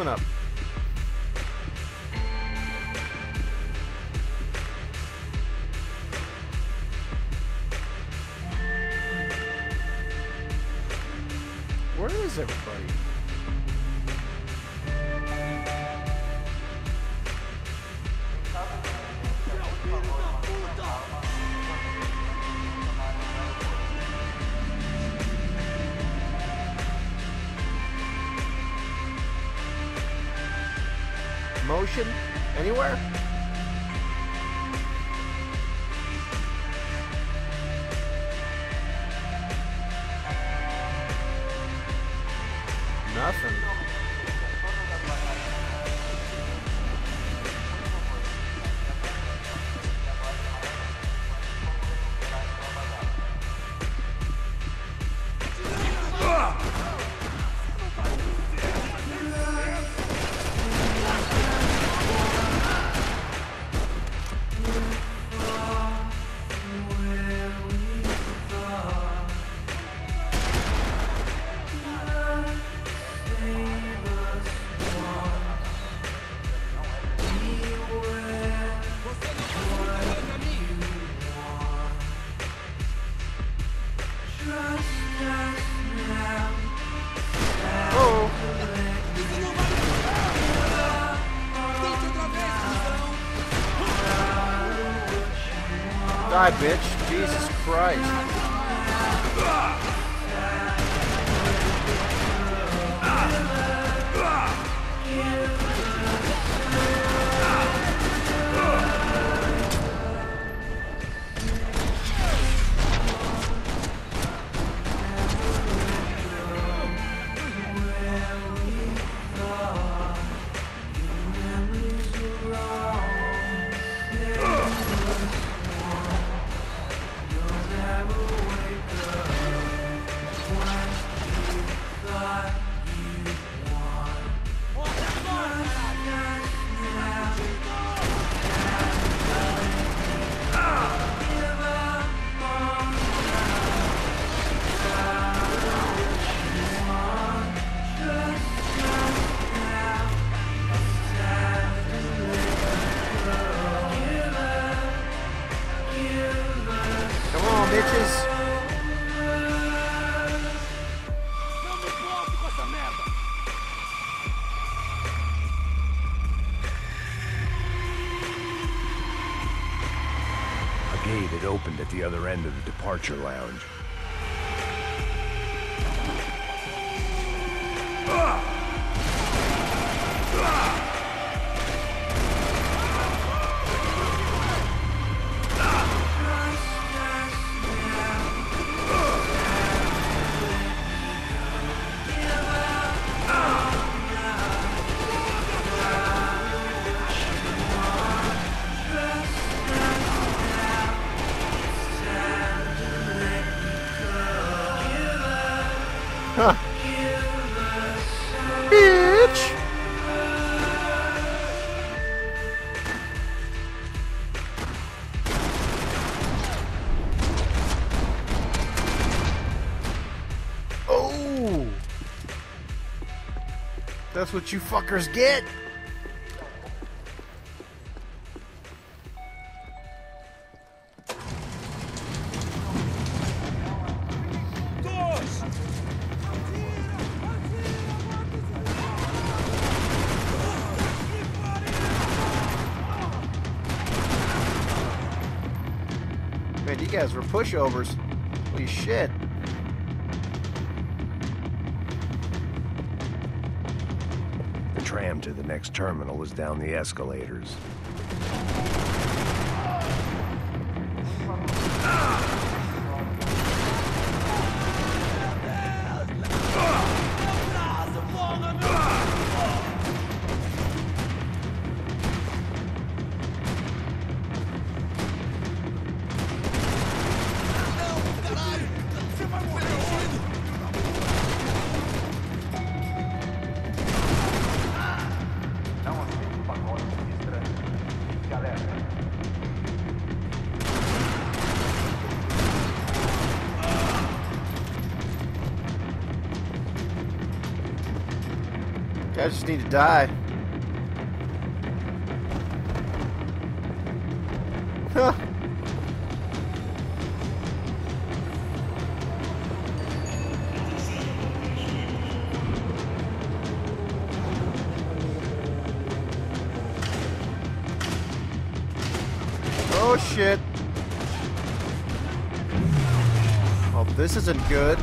moving up. Motion? Anywhere? Bitch. Jesus Christ. The other end of the departure lounge. That's what you fuckers get. Man, you guys were pushovers. Holy shit. To the next terminal was down the escalators. Guys just need to die. Oh shit. Oh, this isn't good.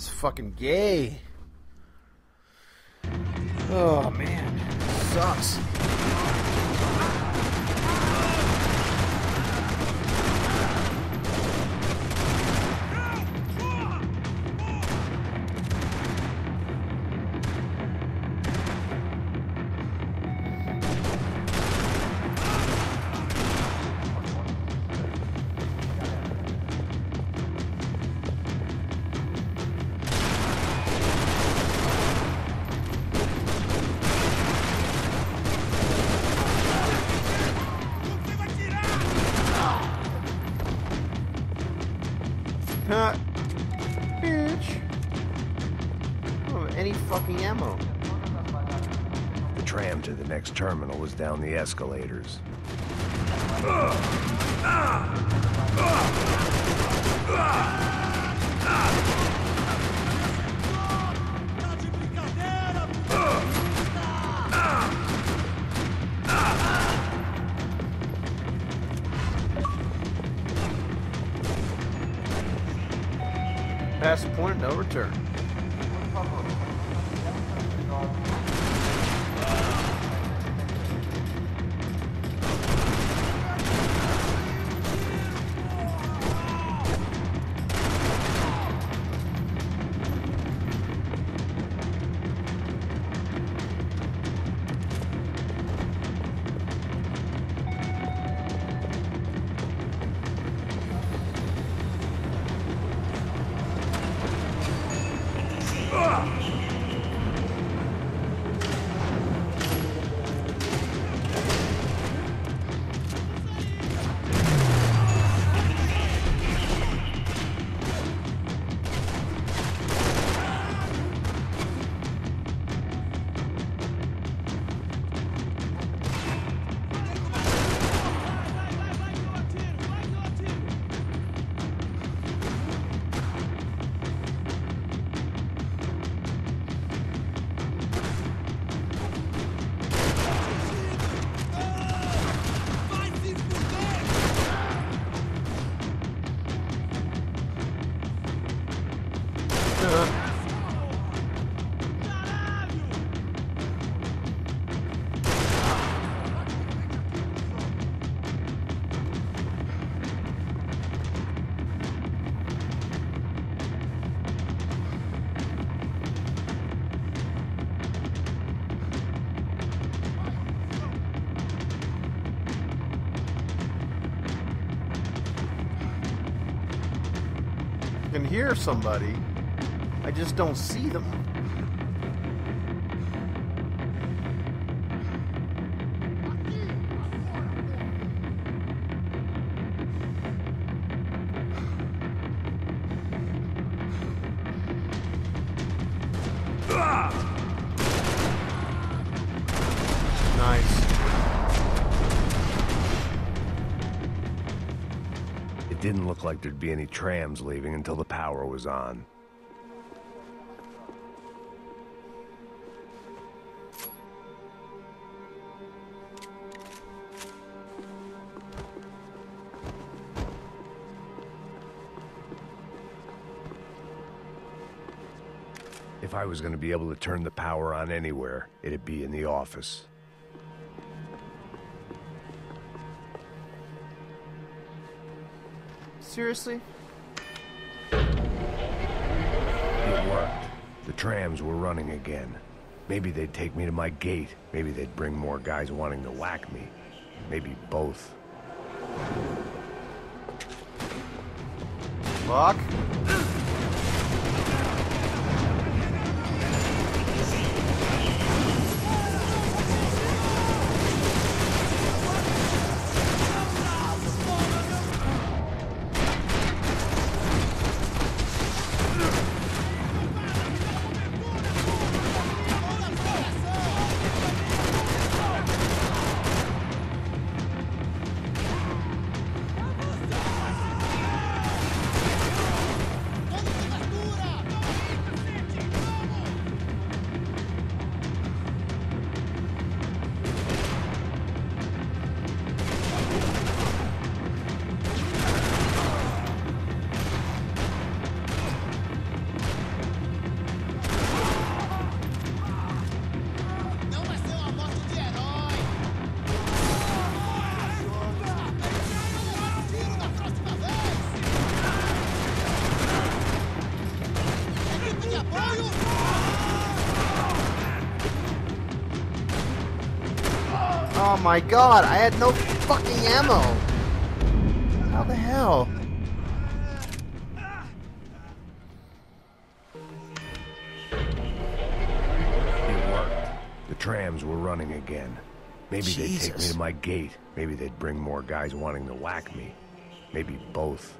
That's fucking gay. Any fucking ammo. The tram to the next terminal was down the escalators. Past the point no return. Hear somebody. I just don't see them. Like there'd be any trams leaving until the power was on. If I was going to be able to turn the power on anywhere, it'd be in the office. Seriously? It worked. The trams were running again. Maybe they'd take me to my gate. Maybe they'd bring more guys wanting to whack me. Maybe both. Fuck. Oh my god, I had no fucking ammo. How the hell? It worked. The trams were running again. Maybe they'd take me to my gate. Maybe they'd bring more guys wanting to whack me. Maybe both.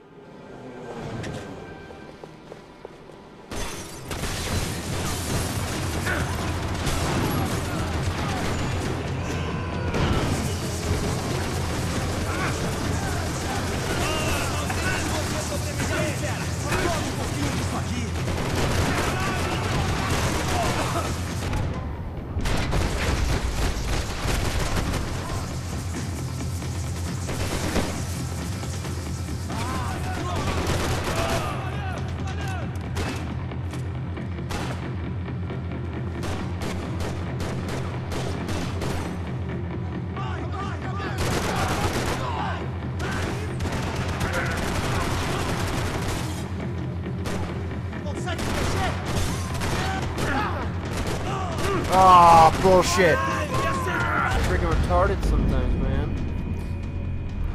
Oh, bullshit. Freaking retarded sometimes, man.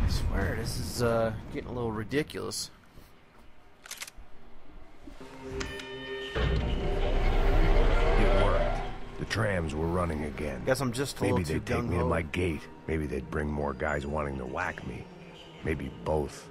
I swear, this is uh, getting a little ridiculous. It worked. The trams were running again. Guess I'm just a Maybe too they'd take me to my gate. Maybe they'd bring more guys wanting to whack me. Maybe both.